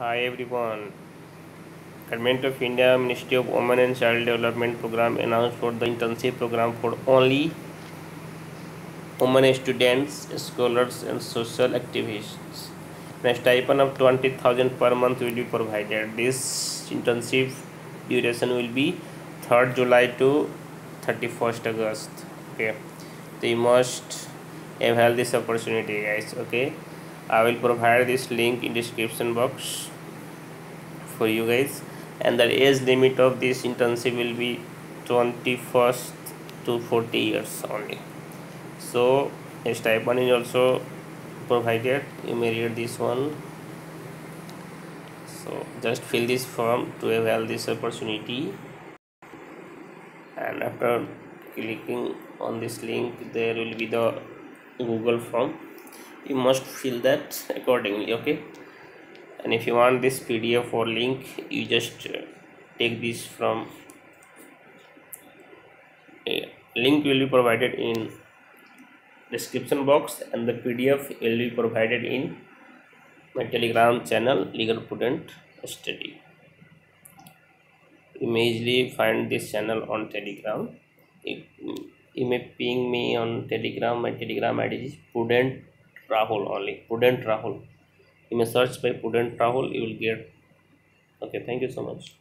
Hi everyone. Government of India Ministry of Women and Child Development Program announced for the internship program for only women students, scholars and social activists. A stipend of 20,000 per month will be provided. This internship duration will be 3rd July to 31st August. Okay. So you must avail this opportunity guys. Okay. I will provide this link in description box for you guys. And the age limit of this internship will be 21st to 40 years only. So a stipend is also provided. You may read this one. So just fill this form to avail this opportunity. And after clicking on this link there will be the google form you must fill that accordingly okay? And if you want this pdf or link you just uh, take this from a link will be provided in description box and the pdf will be provided in my telegram channel legal prudent study. You may easily find this channel on telegram. You, you may ping me on telegram. My telegram id is prudent rahul only prudent rahul you may search by prudent rahul you will get okay thank you so much